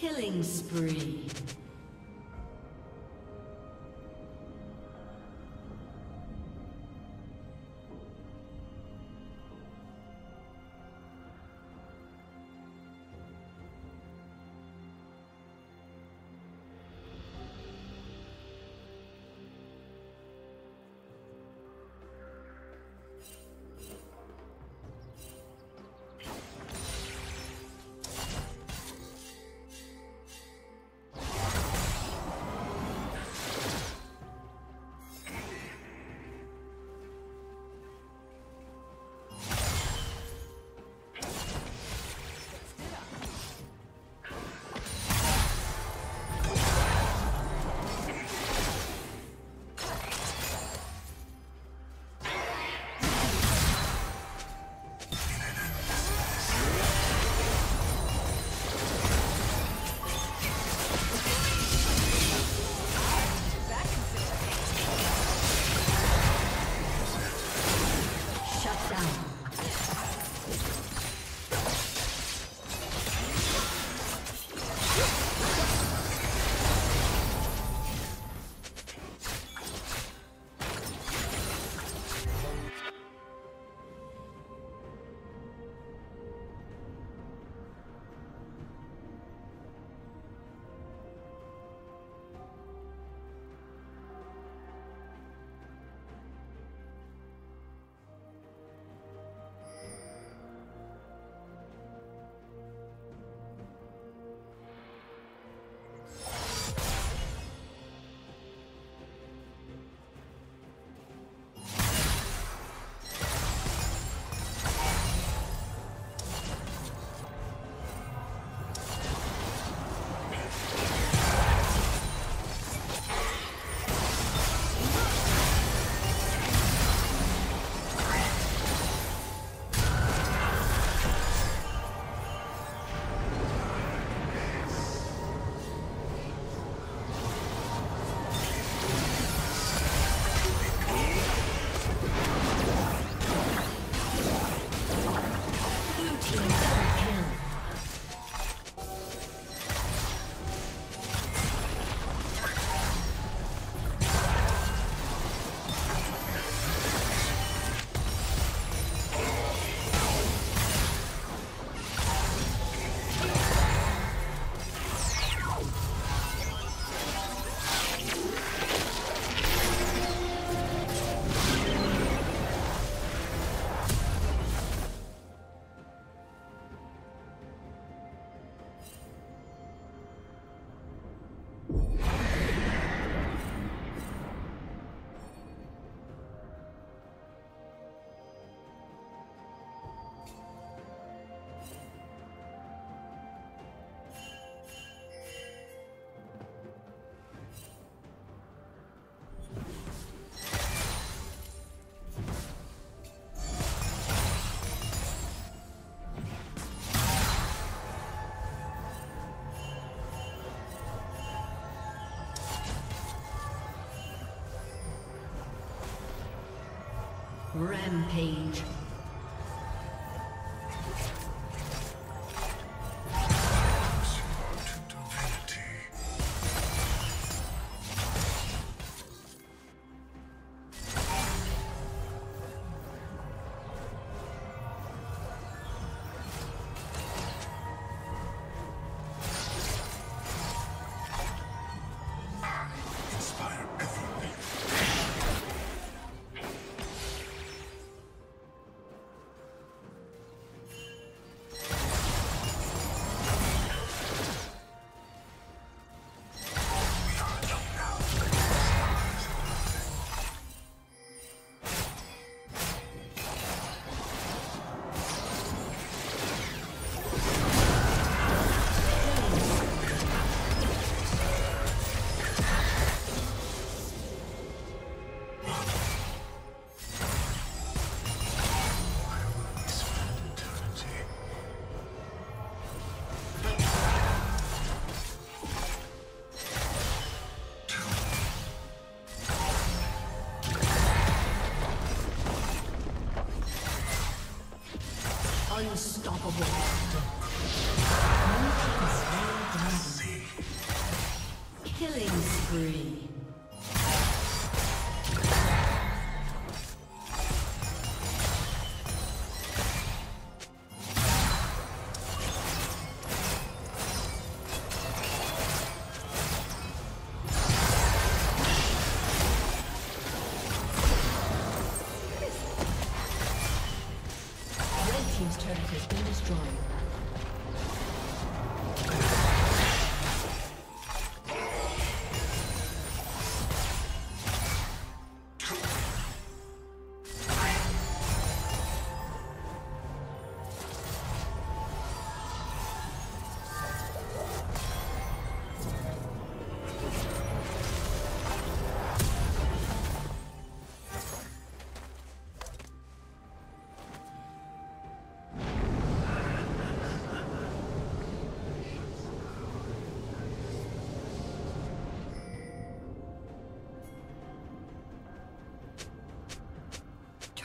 Killing spree. Rampage.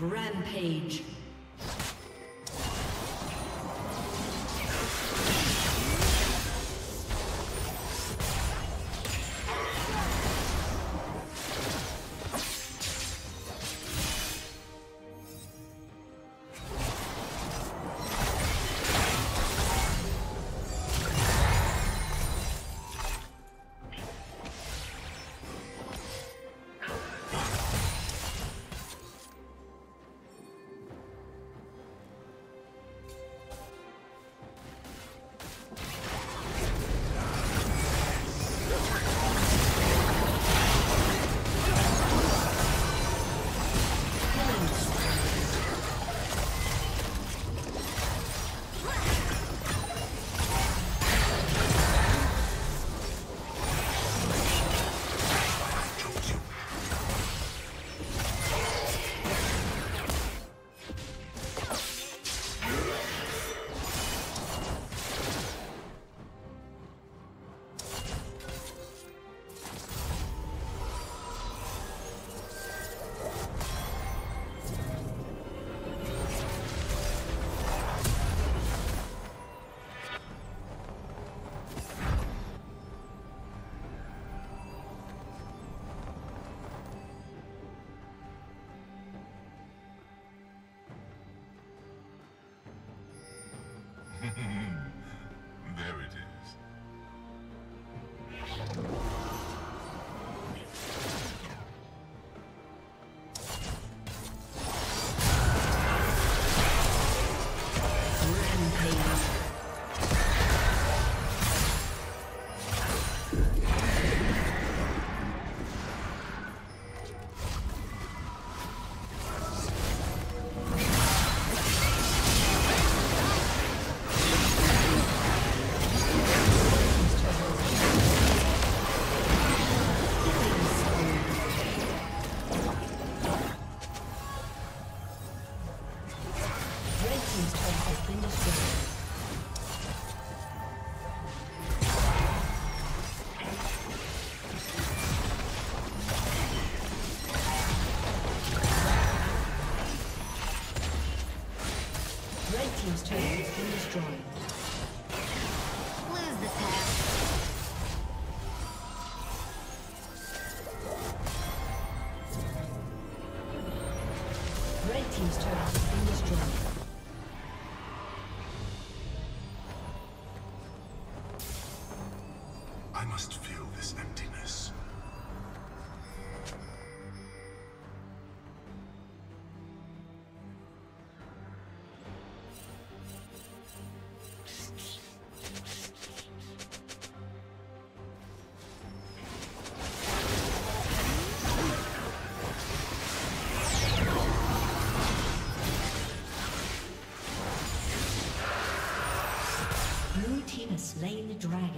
I dragon.